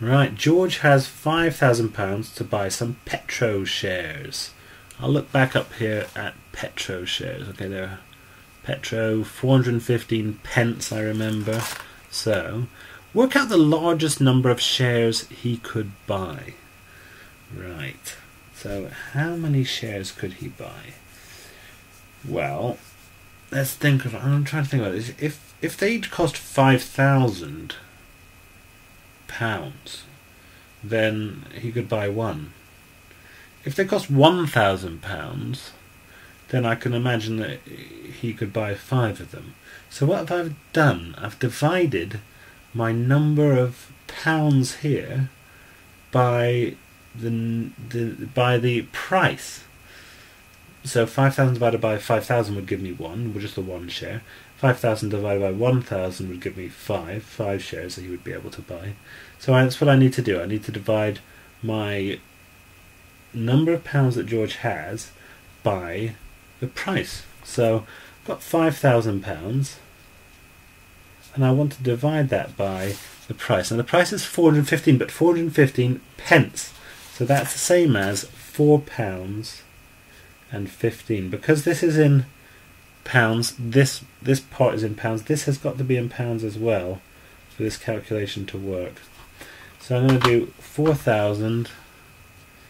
Right, George has £5,000 to buy some Petro shares. I'll look back up here at Petro shares. Okay, there Petro, 415 pence, I remember. So, work out the largest number of shares he could buy. Right, so how many shares could he buy? Well, let's think of. I'm trying to think about this. If if they cost five thousand pounds, then he could buy one. If they cost one thousand pounds, then I can imagine that he could buy five of them. So what have I done? I've divided my number of pounds here by the, the by the price. So 5,000 divided by 5,000 would give me 1, which is the 1 share. 5,000 divided by 1,000 would give me 5, 5 shares that he would be able to buy. So that's what I need to do. I need to divide my number of pounds that George has by the price. So I've got £5,000 and I want to divide that by the price. And the price is 415, but 415 pence. So that's the same as £4 and 15. Because this is in pounds, this, this part is in pounds, this has got to be in pounds as well for this calculation to work. So I'm going to do 4,000,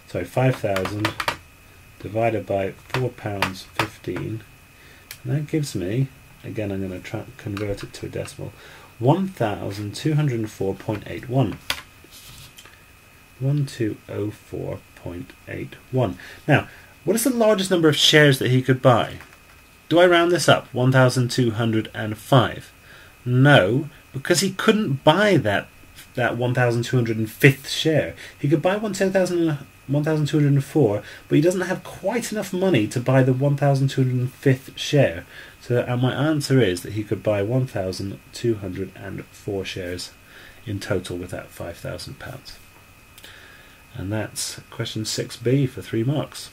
sorry, 5,000 divided by £4.15. And that gives me, again I'm going to convert it to a decimal, 1204.81. 1204.81. Now, what is the largest number of shares that he could buy? Do I round this up? 1205. No, because he couldn't buy that that 1205th share. He could buy 1000 1204, but he doesn't have quite enough money to buy the 1205th share. So and my answer is that he could buy 1204 shares in total with that £5,000. And that's question 6b for three marks.